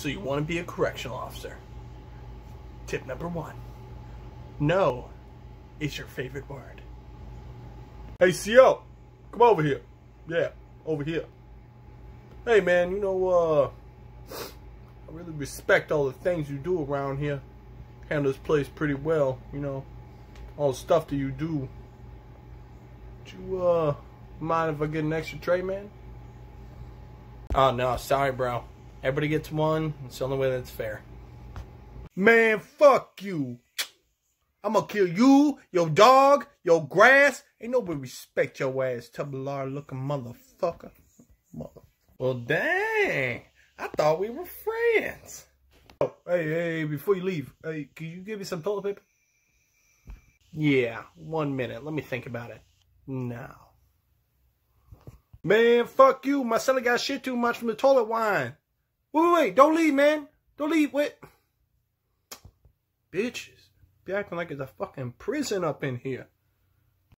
So you want to be a correctional officer. Tip number one. No is your favorite word. Hey, CO, come over here. Yeah, over here. Hey, man, you know, uh, I really respect all the things you do around here. Handle this place pretty well, you know. All the stuff that you do. Would you, uh, mind if I get an extra tray, man? Oh, no, sorry, bro. Everybody gets one. It's the only way that's fair. Man, fuck you. I'm gonna kill you, your dog, your grass. Ain't nobody respect your ass, tubular looking motherfucker. Mother. Well, dang. I thought we were friends. Oh, hey, hey, before you leave, hey, can you give me some toilet paper? Yeah, one minute. Let me think about it. Now. Man, fuck you. My son got shit too much from the toilet wine. Wait, wait, wait. Don't leave, man. Don't leave. Wait. Bitches. Be acting like it's a fucking prison up in here.